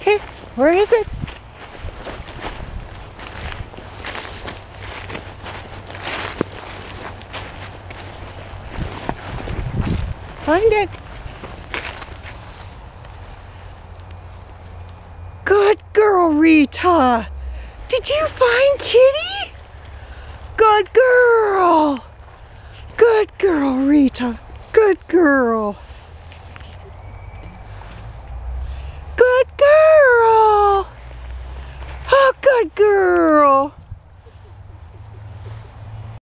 Okay, where is it? Find it. Good girl, Rita. Did you find Kitty? Good girl. Good girl, Rita. Good girl. Good girl.